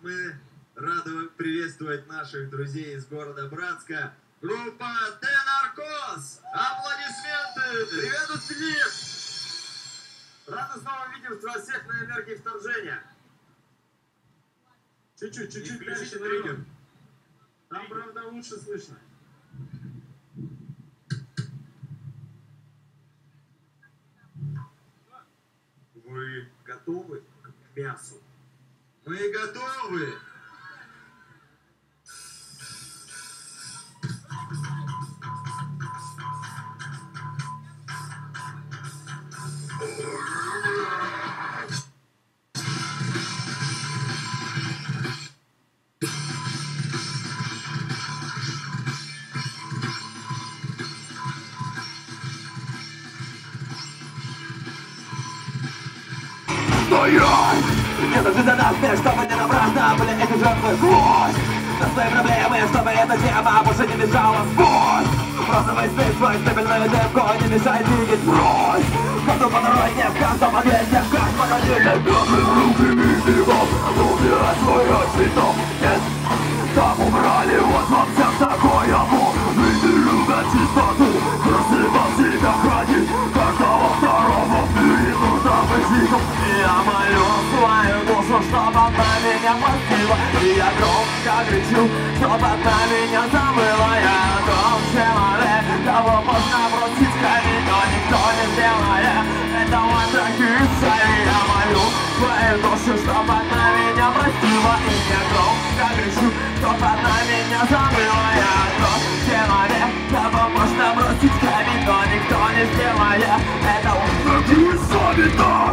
Мы рады приветствовать наших друзей из города Братска. Группа Денаркос! Аплодисменты! Привет, Филипп! Рада снова видеть вас всех на энергии вторжения. Чуть-чуть, чуть-чуть дальше на триггер. Там, правда, лучше слышно. Вы готовы к мясу? Мы готовы! Стоять! Это для нас, чтобы не напрасно были эти жертвы Злость! На свои проблемы, чтобы эта тема больше не мешала Спорт! Просто возьми свою стабильную демку, не мешай двигать брось! Буду подорожнее в каждом моменте, в каждом отделе Белым руками бегом, убирать свой цветов Нет, я громко кричу, чтобы она меня забыла Я тот человек, кого можно бросить камень Но никто не сделает этого так и Я молю свою душу, чтобы она меня простила И я громко кричу, чтобы она меня забыла Я тот человек, кого можно бросить камень Но никто не сделает этого так и сами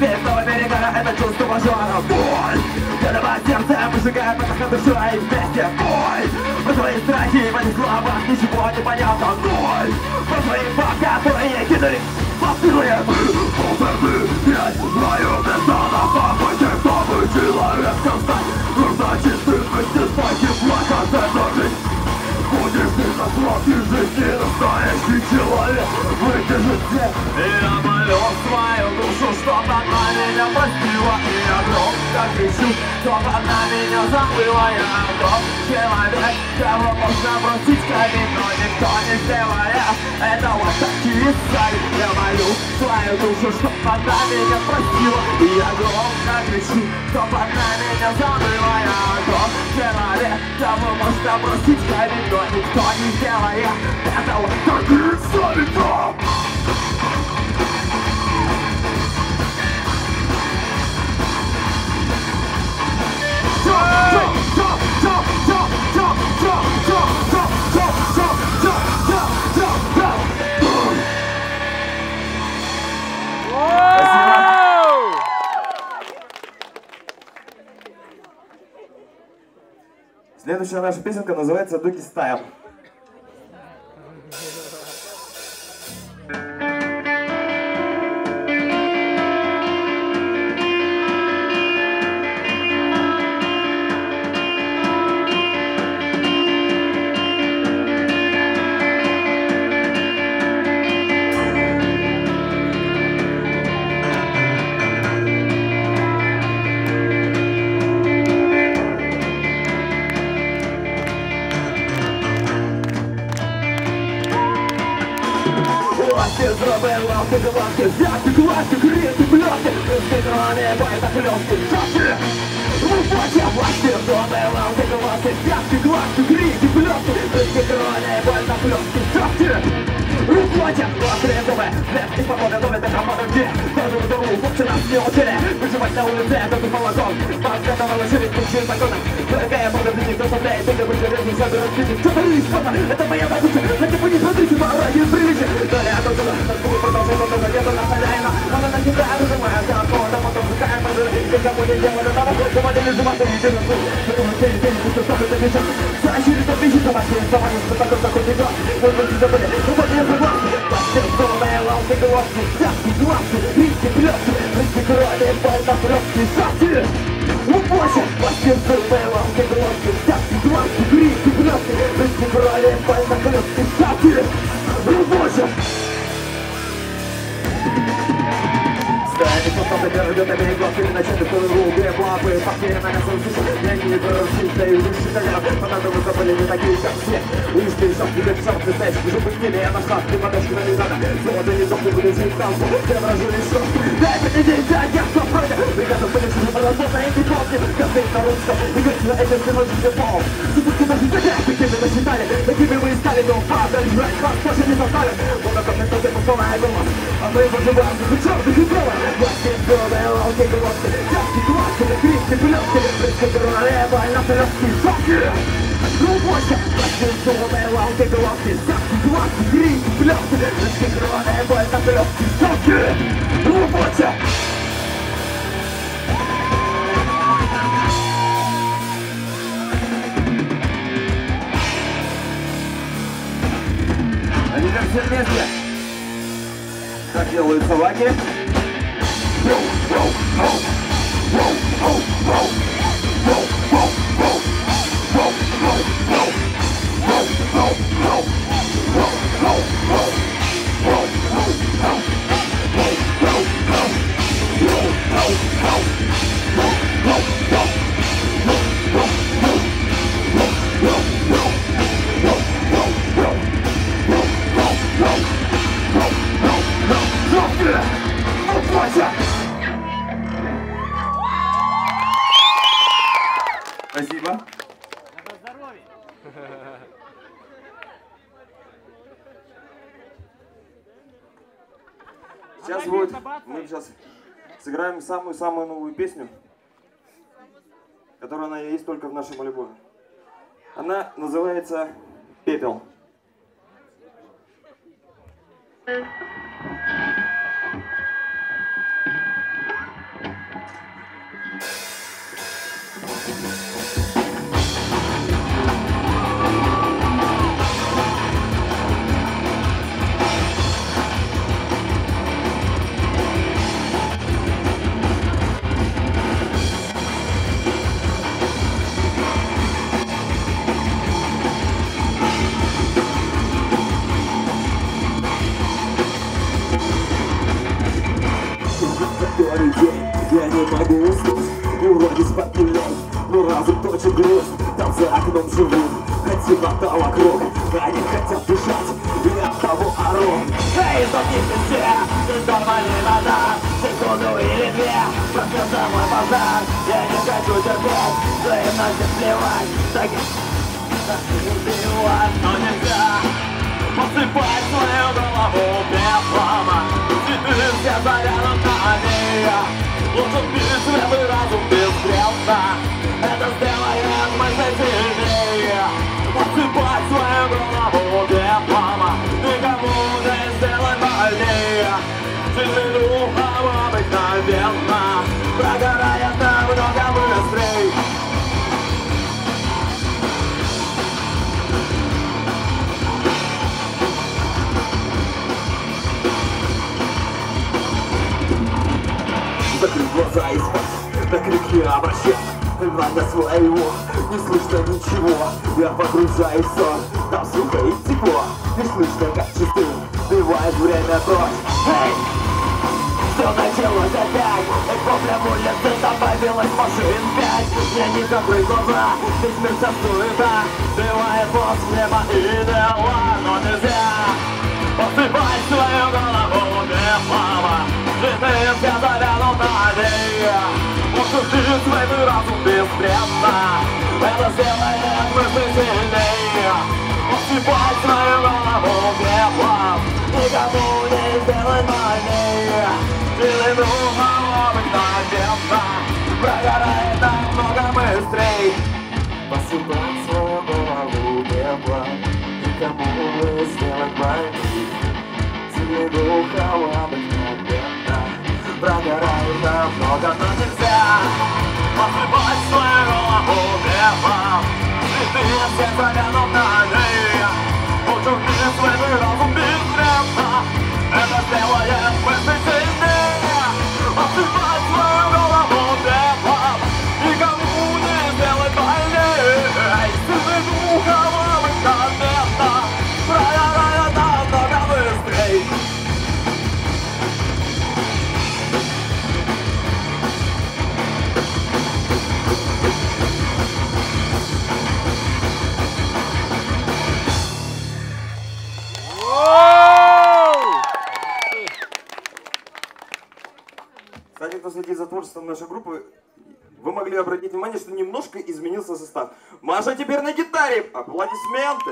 Песного берега, это чувство пожара Боль, Голова сердце выжигает поток душа и вместе Боль, по свои страхи, в этих словах ничего не понятно Боль, по своим бабкам, которые кинули Постылые Полторы, пять, знаю, без надо Попойте, чтобы человеком стать Нужно чистым вместе с таким плаком Настоящий человек Выдержит все Я молю свою душу, чтоб она меня простила И громко кричу, она меня забыла Я тот человек, кого можно бросить камень Но никто не сделает этого. Такие сами Я молю свою душу, чтоб она меня простила И я громко кричу, она меня забыла Я тот человек, кого можно бросить камень Но никто не сделает этого. Такие сами Следующая наша песенка называется «Дуки Стайл». Глазки, взяти класки, крити, пляски, Скидрони, бой та кльоски, шашки Рубача власти, зробив лавки, глазки, взяти класки, крити, пляски, Скидрони, бой та кльоски, шашки Рубача власти, зубы, лепки, погода, доме, так помогти Хожу в дому, хлопцы нас не учили Выживать на улице, как и молоком Подготовила через ключи законом Дорогая бога, ты никто составляет, только быть железным, соберут птицы Что-то лишь, это моя добыча, на типа не смотрите, пора, не приличие Доля от туда, такую продолжай, но тоже где-то на хозяина. Она на тебя нажимает, за откуда, потом пускай пожиры Никому не дело до того, что модель живота не держит Потому что день, что сам это мешал За через то тысячи, за ваши слова, что такой такой не глаз Вы будете забыли, лалки, глазки, взятки, глазки Рики, пляски, рики, крови, больно, плески, шахти Убойся, постерцы было, где глотки Взятки, глазки, крики, блески Рыски, брали, больно, клетки, шапки Стаями потом перерубетами глазками Начали полуругие лапы Потеря на мясо услышал Я не выросли, да и выше коня Понадобятся были не такие, как все Лишь ты сам тебе писал, ты знаешь в теле, я нашла, ты подачки на лизана Золото не сохли, буду жить там что Дай мне день, да, я кто вроде Ребята, были уже проработаны, эти помни Каждый на русском, и говорит, на ты ночью не пол Сутки даже тебя, такими насчитали Такими вы искали, но падали Жрать вас тоже не застали Много как на токе, пустовая голос А мы выживаем, ты черный и белый Власти, белые, лалки, глотки Тяжкие глазки, крики, плетки Прыски, королева, на трёпки, шоки Ну, бойся, власти, белые, лалки, глотки Тяжкие глазки, крики, плетки Прыски, королева, на трёпки, шоки Ну, бойся Они Как делают Сейчас будет, мы сейчас сыграем самую-самую новую песню, которая она есть только в нашем альбоме. Она называется «Пепел». Который я не могу уснуть И спать не лег, но разум точит грусть Там за окном живут, хоть темнота вокруг Они хотят дышать, и от того ору Эй, заткните все, здесь дома не вода Секунду или две, проснется мой базар Я не хочу терпеть, что им на всех плевать Так и убивать, но нельзя. Посыпать свою голову пеплом Цветы все зарядом на ней Лучше бить левый разум беспредно Это крики обращать Внимание своего, не слышно ничего Я погружаюсь в сон, там сухо и тепло Не слышно, как часы сбивает время прочь. Эй! Все началось опять Эпопля улицы добавилось машин пять. Мне не закрыть глаза, весь мир вся суета Сбивает мозг с неба и дела Но нельзя посыпать свою голову пеплом Цветы все зарядом на ней Может ты свой разум беспредно. Это сделает мысли сильнее Посыпать свою голову пеплом Никому не сделай больнее. Силы духа обыкновенно Прогорает намного быстрей. Посыпать свою голову пеплом Никому не сделать больнее. Силы духа обыкновенно Прогорает намного, но нельзя Посыпать свою голову пеплом Цветы все зарядом на ней Лучше вниз свой творчеством нашей группы вы могли обратить внимание, что немножко изменился состав. Маша теперь на гитаре. Аплодисменты.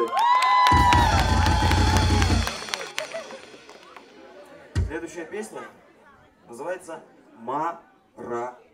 Следующая песня называется «Марафон».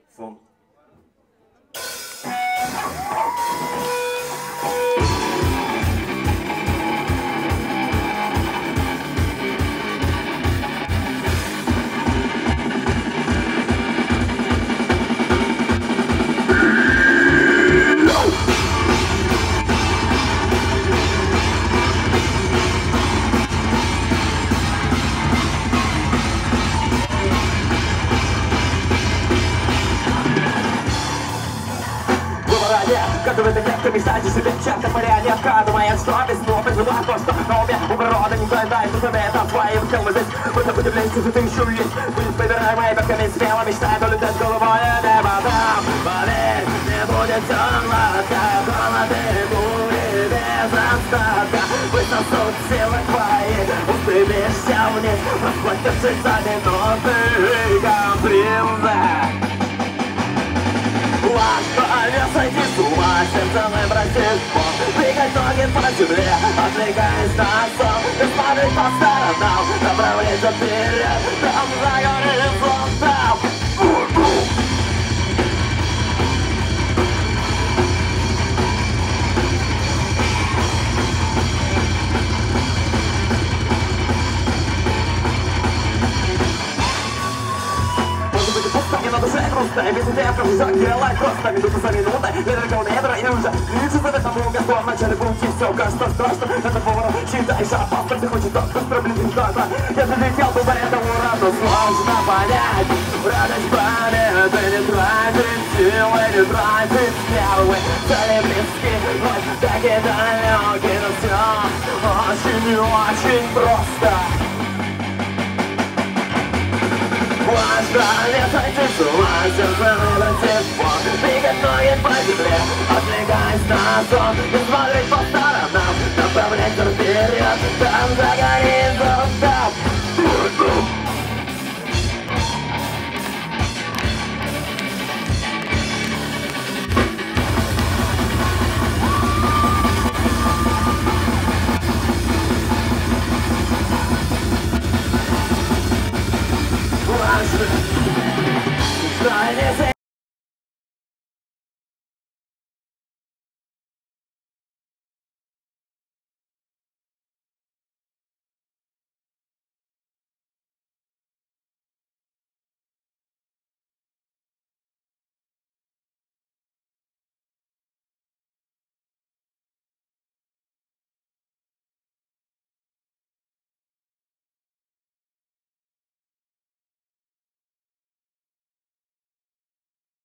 Нет, ты мечтаете себе Чем-то марионетка, думает, что без снова жила то, что на уме у природы не умеет от своим сил мы здесь будем лезть, если ты еще есть Будет выбираемый верхами смело мечтает улететь головой в небо там. Поверь, не будет темно, как холод и бури без остатка. Высосут силы твои, устремишься вниз. Расплатившись за минуты и компримент вон Двигать ноги по земле, отвлекаясь на сон И смотреть по сторонам, направляться вперед Там за идеи все делать просто Минута за минутой, метр метра И уже лишь за этому месту В начале пути все кажется страшно Это поворот, считаешь опасно Ты хочешь так быстро, блин, ужасно Если летел бы по этому раду Сложно понять Радость победы Не тратить силы, не тратить нервы Цели близки, хоть так и далеки Но все очень и очень просто сойти с ума, сердце выбрать тепло Двигать ноги по земле, отвлекаясь на сон И смотреть по сторонам, направляться вперед Там за